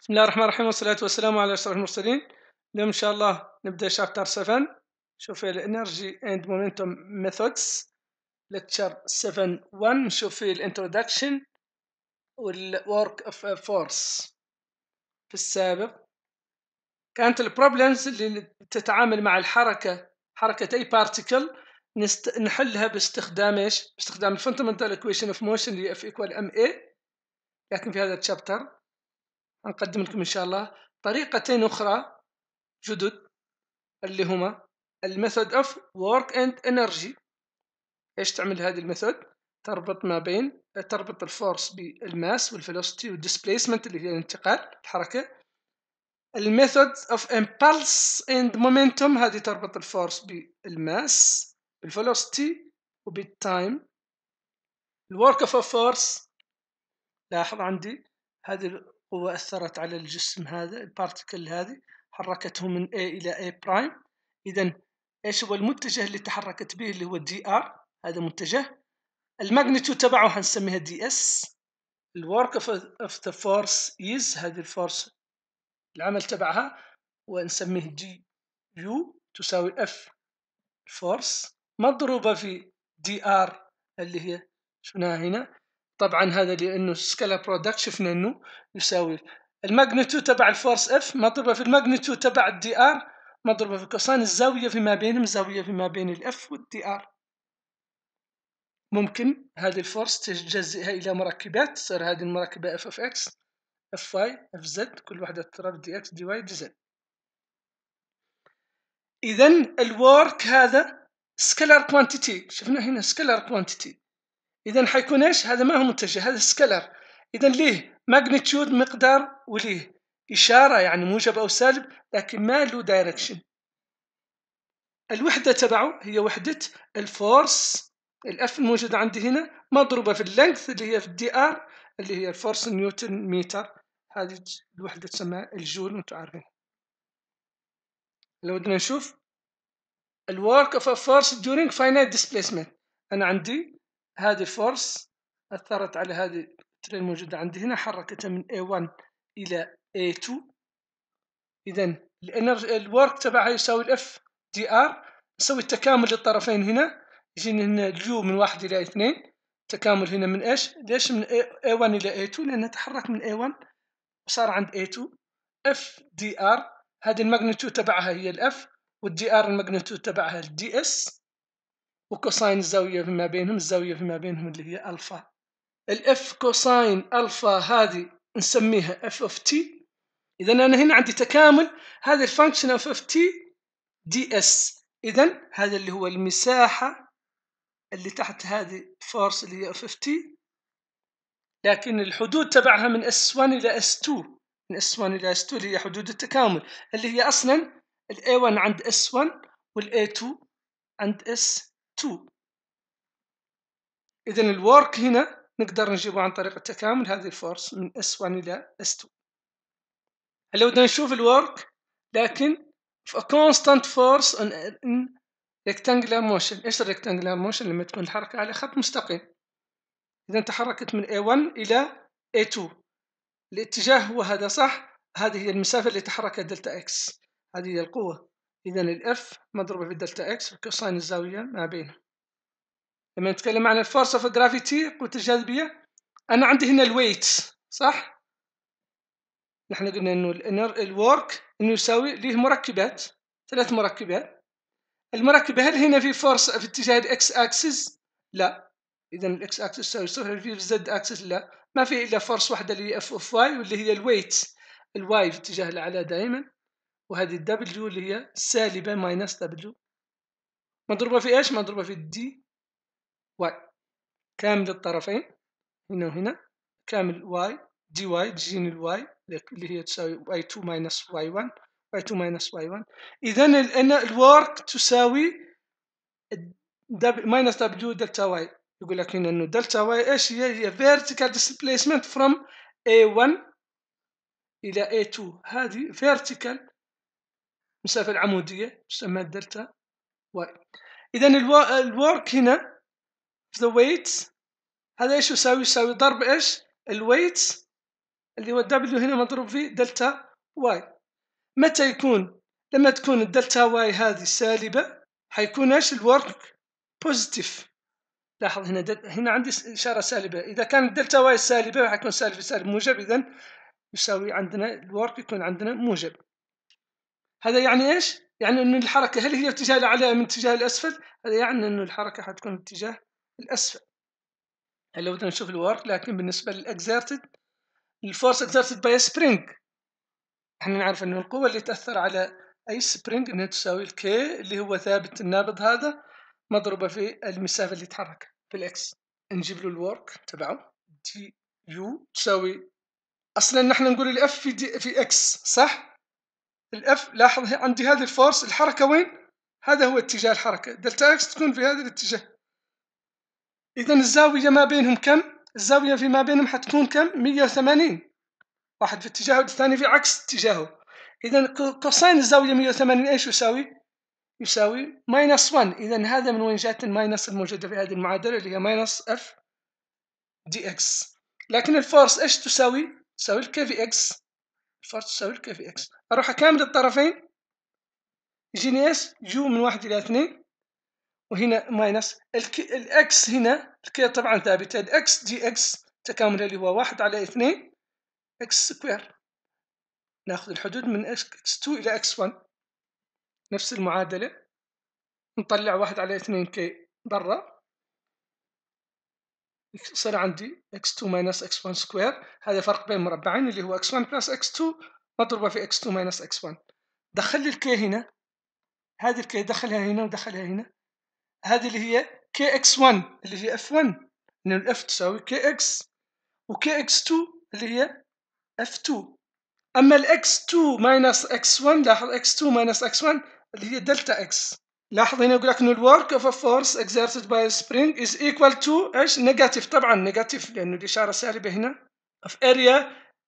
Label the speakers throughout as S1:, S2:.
S1: بسم الله الرحمن الرحيم والصلاة والسلام على أشرف المرسلين. اليوم إن شاء الله نبدأ chapter 7 نشوف ال energy and momentum methods lecture 7 1 نشوف فيه ال introduction وال work of force في السابق كانت ال problems اللي تتعامل مع الحركة حركة أي particle نست... نحلها باستخدام إيش؟ باستخدام ال fundamental equation of motion اللي F equal m a لكن في هذا ال chapter هنقدم لكم إن شاء الله طريقتين أخرى جدد اللي هما ال method of work and energy إيش تعمل هذه ال method؟ تربط ما بين تربط ال force بال mass وال velocity وال displacement اللي هي الانتقال الحركة. ال method of impulse and momentum هذه تربط ال force بال mass بال velocity وبال time. ال work of force لاحظ عندي هذه قوة أثرت على الجسم هذا ال particle هذه حركته من A إلى A prime إذا إيش هو المتجه اللي تحركت به اللي هو dr هذا متجه. ال magnitude تبعه هنسميها ds ال work of the force is هذه ال force العمل تبعها ونسميه d U تساوي F force مضروبة في dr اللي هي شفناها هنا؟ طبعا هذا لأنه scalar product شفنا إنه يساوي ال magnitude تبع ال force F مضروبه في ال magnitude تبع ال dr مضروبه في cosine الزاوية فيما بينهم زاويه فيما بين ال F وال dr ممكن هذه ال force تجزئها إلى مركبات تصير هذه المركبة F Fx Fy Fz كل واحدة تضرب dx dy dz اذا ال work هذا scalar quantity شفنا هنا scalar quantity اذا حيكون إيش؟ هذا ما هو متجه هذا scalar. اذا ليه؟ magnitude مقدار وليه؟ إشارة يعني موجب أو سالب لكن ما له direction الوحدة تبعه هي وحدة ال force. ال F الموجوده عندي هنا مضروبة في ال length اللي هي في ال dr اللي هي ال force نيوتن متر هذه الوحدة تسمى الجول وأنتم عارفين لو بدنا نشوف ال work of force during finite displacement. أنا عندي هذه force أثرت على هذه ال train الموجودة عندي هنا حركتها من A1 إلى A2 إذا ال energy ال work تبعها يساوي ال F dr نسوي التكامل للطرفين هنا. يجيني هنا ال U من واحد إلى اثنين تكامل هنا من إيش؟ ليش من A1 إلى A2 لأنها تحرك من A1 وصار عند A2 F dr هذه ال magnitude تبعها هي ال F وال dr ال magnitude تبعها ال ds و cosine الزاوية فيما بينهم الزاوية فيما بينهم اللي هي ألفا. ال F cosine ألفا هذه نسميها F of t إذا أنا هنا عندي تكامل. هذه ال function F of t ds إذا هذا اللي هو المساحة اللي تحت هذه force اللي هي F of t لكن الحدود تبعها من S 1 إلى S 2 من S 1 إلى S 2 اللي هي حدود التكامل. اللي هي أصلا ال A 1 عند S 1 وال A 2 عند S 2 إذا ال work هنا نقدر نجيبه عن طريق التكامل. هذه ال force من S1 إلى S2 هلا بدنا نشوف ال work لكن في a constant force on in rectangular motion. إيش ال rectangular motion لما تكون الحركة على خط مستقيم. إذا تحركت من A1 إلى A2 الاتجاه هو هذا صح؟ هذه هي المسافة اللي تحركها دلتا X هذه هي القوة. إذا ال F مضروبة في دلتا X و cosine الزاوية ما بينهم لما نتكلم عن ال force of gravity قوة الجاذبية أنا عندي هنا ال weight صح؟ نحن قلنا إنه ال work إنه يساوي له مركبات ثلاث مركبات المركبة هل هنا في force في اتجاه الإكس أكسس؟ لا إذا الإكس أكسس يساوي صفر هل في الزد أكسس؟ لا ما في إلا force واحدة اللي هي F of Y واللي هي ال weight ال Y في اتجاه الأعلى دائما وهذه ال W اللي هي سالبة minus W مضروبة في إيش؟ مضروبة في ال d Y كامل الطرفين هنا وهنا. كامل Y dY تجيني ال Y اللي هي تساوي Y 2 minus Y 1 Y 2 minus Y 1 اذا ال work تساوي minus W دلتا Y يقول لك هنا إنه دلتا Y إيش هي؟ هي vertical displacement from A1 إلى A2 هذه vertical المسافة العمودية تسمى الدلتا. Y. إذا ال work هنا في the weight هذا إيش يساوي؟ يساوي ضرب إيش؟ ال weight اللي هو W هنا مضروب في دلتا Y. متى يكون؟ لما تكون الدلتا Y هذه سالبة حيكون إيش؟ ال work positive لاحظ هنا دل... هنا عندي إشارة سالبة. إذا كان الدلتا Y سالبة حيكون سالب سالب موجب. إذا يساوي عندنا ال work يكون عندنا موجب. هذا يعني إيش؟ يعني إنه الحركة هل هي اتجاه الأعلى من اتجاه الأسفل؟ هذا يعني إنه الحركة حتكون اتجاه الأسفل هلا بدنا نشوف ال work لكن بالنسبة لل exerted ال force exerted by spring إحنا نعرف إنه القوة اللي تأثر على أي spring إنها تساوي ال K اللي هو ثابت النابض هذا مضروبة في المسافة اللي تحرك في ال X نجيب له ال work تبعه dU تساوي أصلا نحن نقول ال F في d في X صح ال F لاحظ عندي هذه ال force الحركة وين؟ هذا هو اتجاه الحركة. دلتا X تكون في هذا الاتجاه. اذا الزاوية ما بينهم كم؟ الزاوية في ما بينهم حتكون كم؟ 180 واحد في اتجاهه والثاني في عكس اتجاهه. اذا cosine الزاوية 180 إيش يساوي؟ يساوي minus 1 اذا هذا من وين جات ال minus الموجودة في هذه المعادلة اللي هي minus F dX. لكن ال force إيش تساوي؟ تساوي ال K في X ال force تساوي ال K في X أروح أكامل الطرفين. يجيني إيش U من واحد إلى اثنين. وهنا minus ال X هنا ال K طبعا ثابتة. ال X dX تكامل اللي هو واحد على اثنين. X square ناخذ الحدود من X 2 إلى X 1 نفس المعادلة. نطلع واحد على اثنين K برا. يصير عندي x2 minus x1 square هذا فرق بين مربعين اللي هو x1 plus x2 مضروبة في x2 minus x1 دخل لي ال K هنا. هذه ال K دخلها هنا ودخلها هنا. هذه اللي هي kx1 اللي هي f1 لأن ال F تساوي kx. وkx2 اللي هي f2 أما ال x2 minus x1 لاحظ x2 minus x1 اللي هي دلتا x. لاحظ هنا يقول لك إنه ال work of force by a spring is equal to إيش؟ negative طبعا negative لأنه الإشارة سالبة هنا. Of area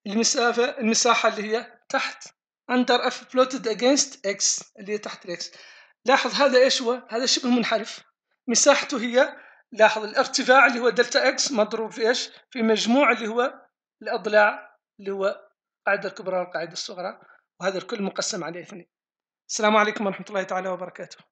S1: المسافة المساحة اللي هي تحت. Under f plotted against x اللي هي تحت ال X لاحظ هذا إيش هو؟ هذا شبه منحرف. مساحته هي لاحظ الارتفاع اللي هو دلتا X مضروب في إيش؟ في مجموع اللي هو الأضلاع اللي هو القاعده الكبرى والقاعدة الصغرى وهذا الكل مقسم على اثنين. السلام عليكم ورحمة الله تعالى وبركاته.